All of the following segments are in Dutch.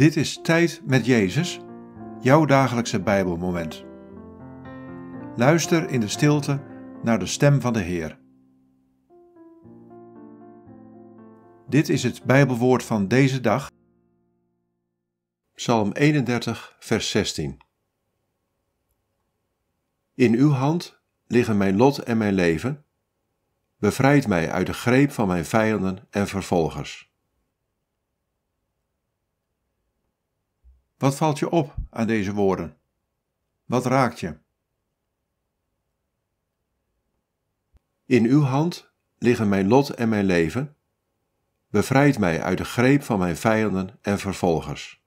Dit is Tijd met Jezus, jouw dagelijkse Bijbelmoment. Luister in de stilte naar de stem van de Heer. Dit is het Bijbelwoord van deze dag. Psalm 31, vers 16. In uw hand liggen mijn lot en mijn leven. Bevrijd mij uit de greep van mijn vijanden en vervolgers. Wat valt je op aan deze woorden? Wat raakt je? In uw hand liggen mijn lot en mijn leven. Bevrijd mij uit de greep van mijn vijanden en vervolgers.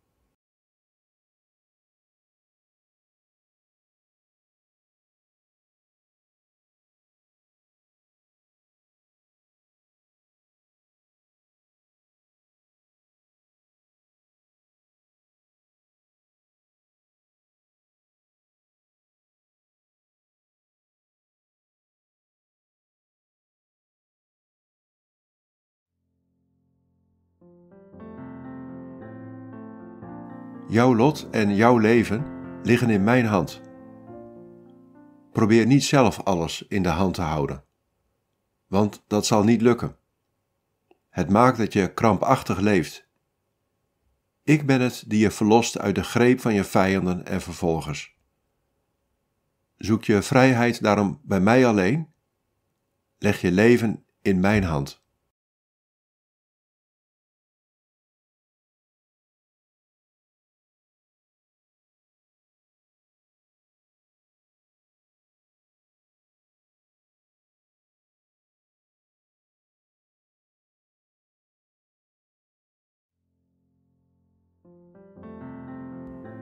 Jouw lot en jouw leven liggen in mijn hand. Probeer niet zelf alles in de hand te houden, want dat zal niet lukken. Het maakt dat je krampachtig leeft. Ik ben het die je verlost uit de greep van je vijanden en vervolgers. Zoek je vrijheid daarom bij mij alleen? Leg je leven in mijn hand.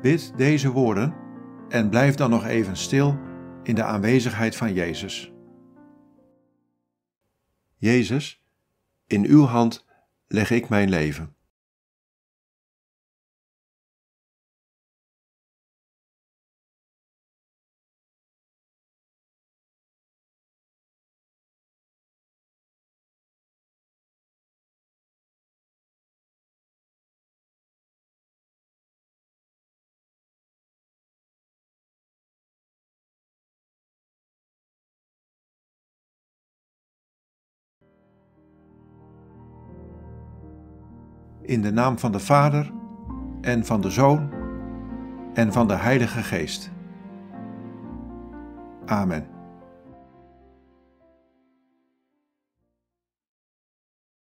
Bid deze woorden en blijf dan nog even stil in de aanwezigheid van Jezus. Jezus, in uw hand leg ik mijn leven. In de naam van de Vader en van de Zoon en van de Heilige Geest. Amen.